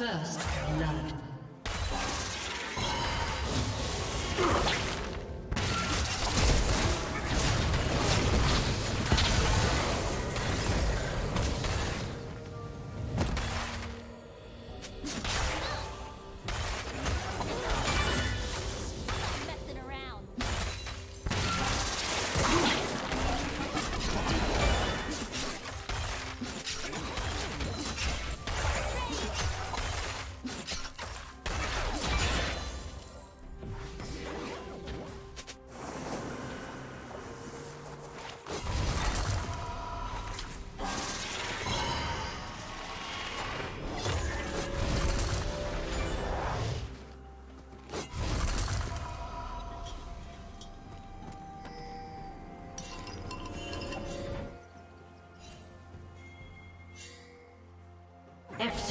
First blood.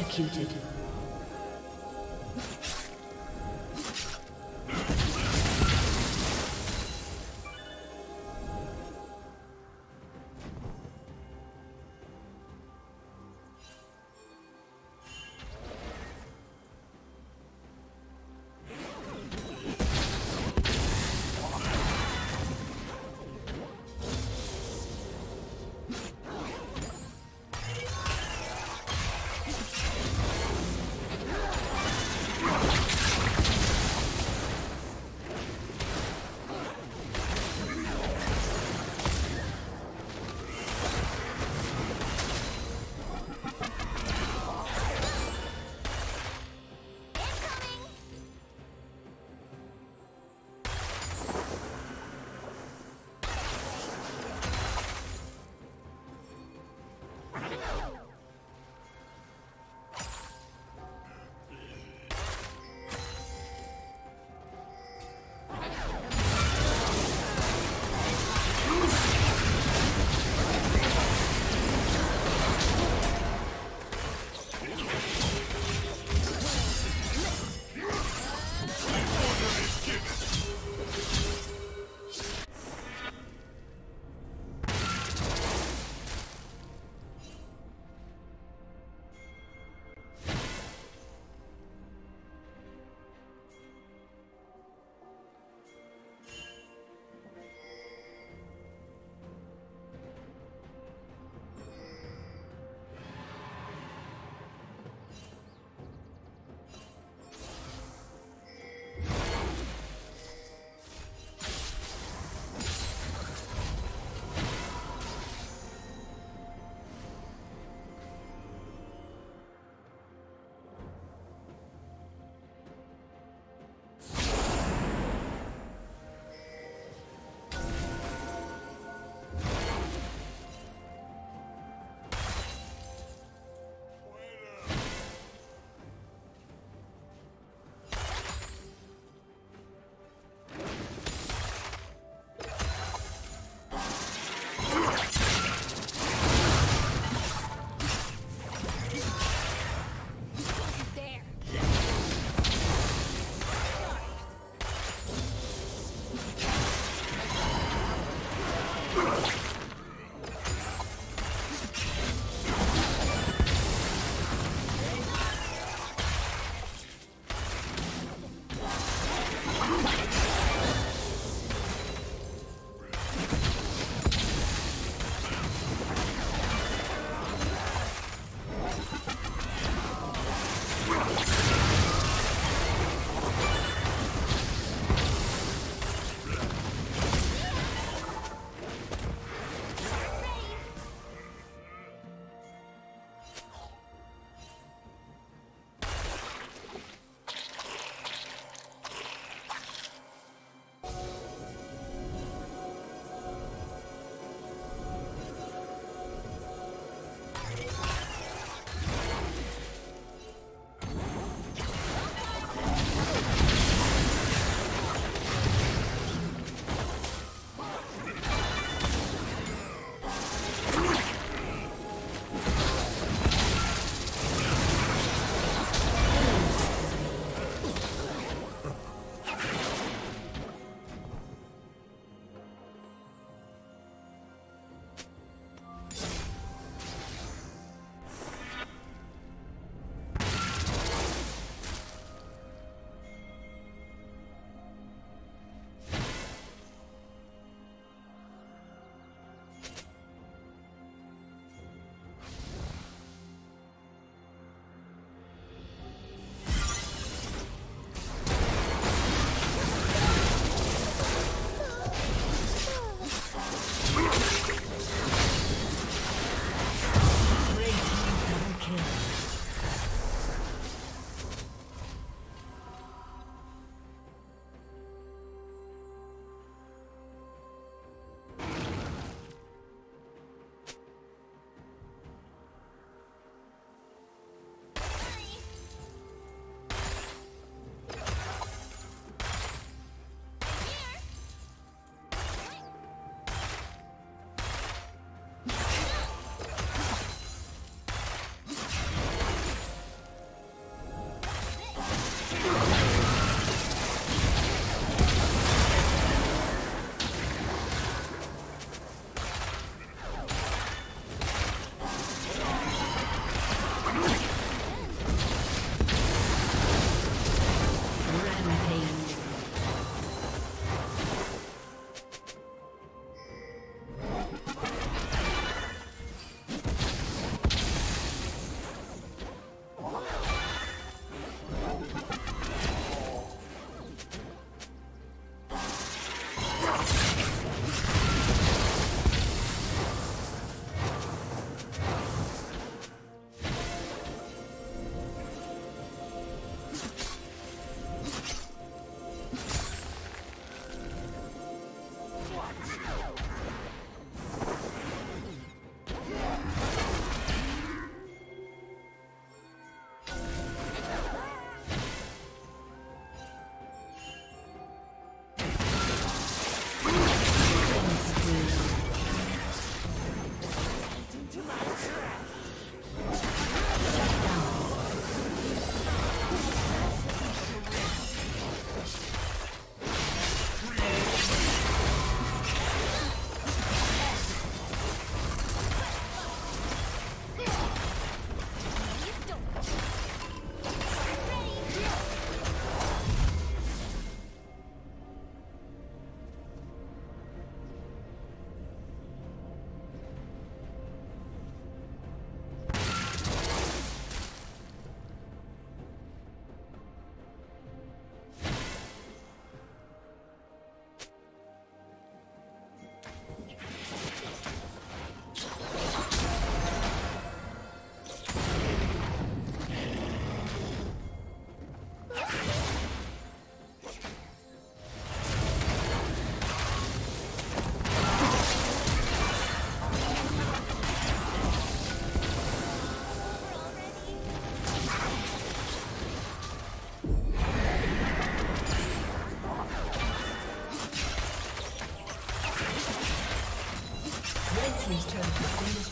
Executed.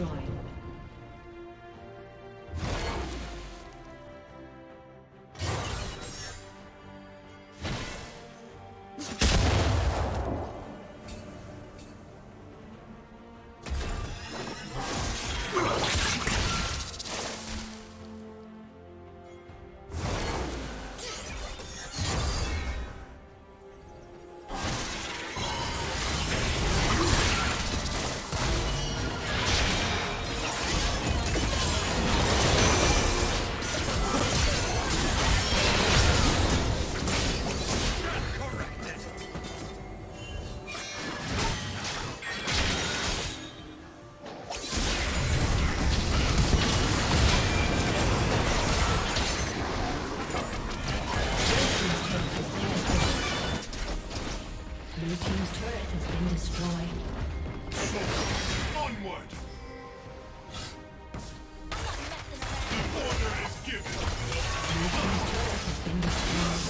destroyed. turret has been destroyed. Onward! The order is given! Turret has been destroyed.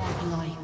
Godlike.